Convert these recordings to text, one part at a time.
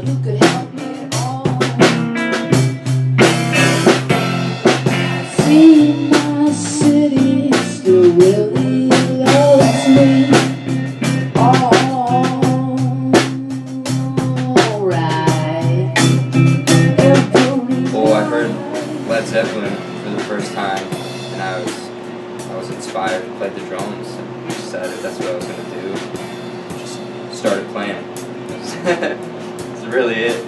Oh, I heard Led Zeppelin for the first time, and I was I was inspired to play the drums, and decided that's what I was gonna do. Just started playing. Really it.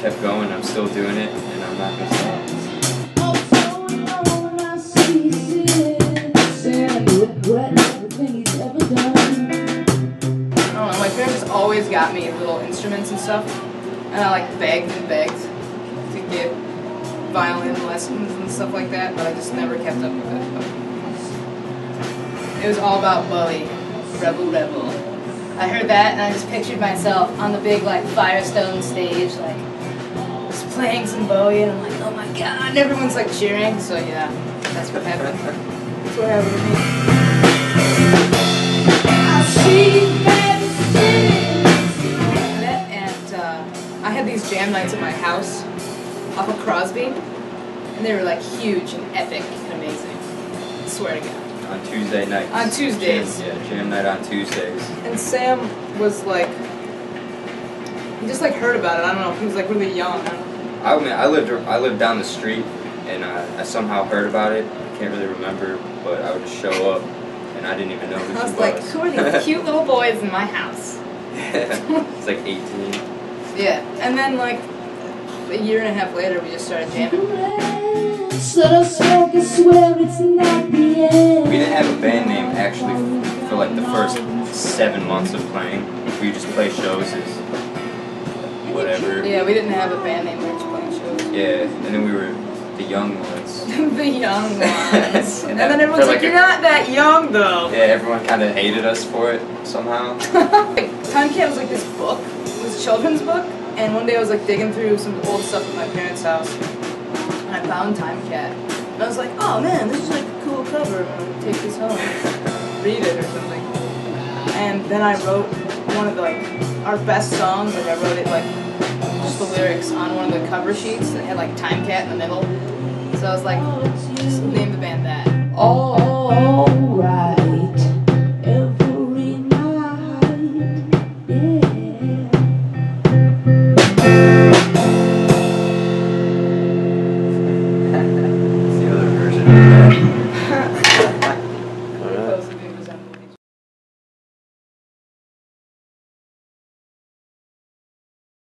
Kept going. I'm still doing it, and I'm not gonna stop. I don't know, my parents always got me little instruments and stuff, and I like begged and begged to get violin lessons and stuff like that, but I just never kept up with it. But it was all about Bowie, Rebel Rebel. I heard that and I just pictured myself on the big like Firestone stage, like just playing some Bowie, and I'm like, oh my god, and everyone's like cheering. So yeah, that's what happened. That's what happened to me. And uh, I had these jam nights at my house off of Crosby, and they were like huge and epic and amazing. I swear to God. On Tuesday nights. On Tuesdays. Jam, yeah, jam night on Tuesdays. And Sam was like, he just like heard about it. I don't know. He was like really young. I. I mean, I lived I lived down the street, and uh, I somehow heard about it. I can't really remember, but I would just show up, and I didn't even know who I was she like, was. who are these cute little boys in my house? it's like 18. Yeah. And then like a year and a half later, we just started jamming. Have a band name actually for like the first seven months of playing. We just play shows as whatever. Yeah, we didn't have a band name. We were just playing shows. Yeah, and then we were the young ones. the young ones. And and then then everyone's like, like you're not that young though. Yeah, everyone kind of hated us for it somehow. Time Cat was like this book, it was a children's book, and one day I was like digging through some old stuff at my parents' house, and I found Time Cat. And I was like, oh man, this is like a cool cover, I'm take this home, read it or something. And then I wrote one of the, like, our best songs, like I wrote it like, just the lyrics on one of the cover sheets that had like Time Cat in the middle. So I was like, just name the band that. Alright, every